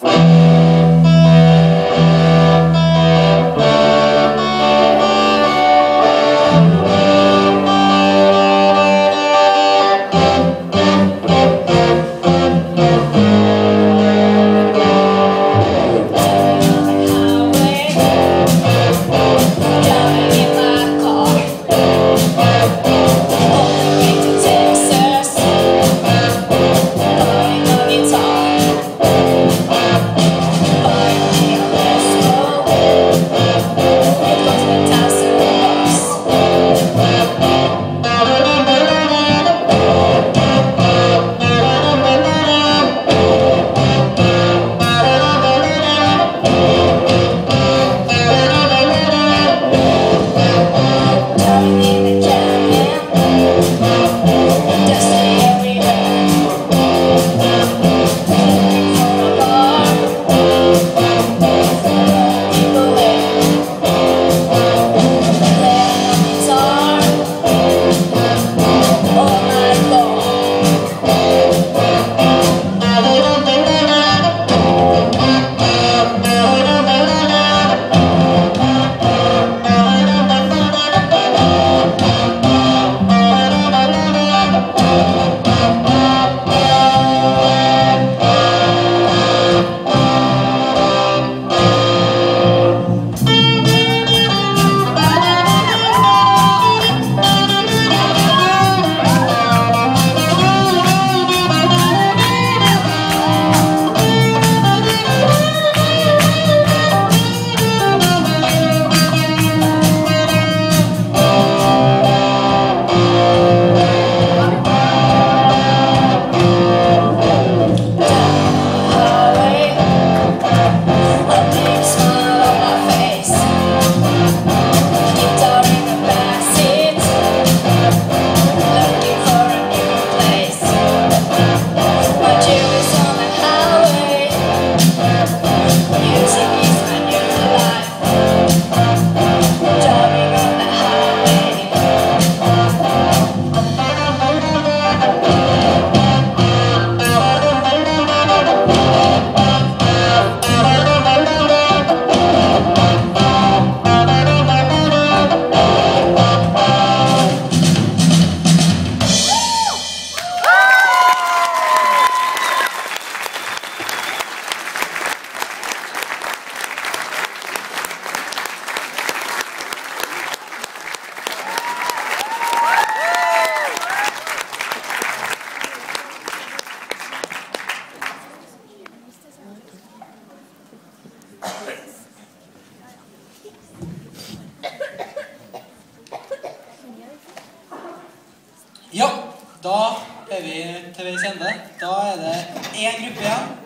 Thank Ja, da er vi til veis ende. Da er det én gruppe igjen.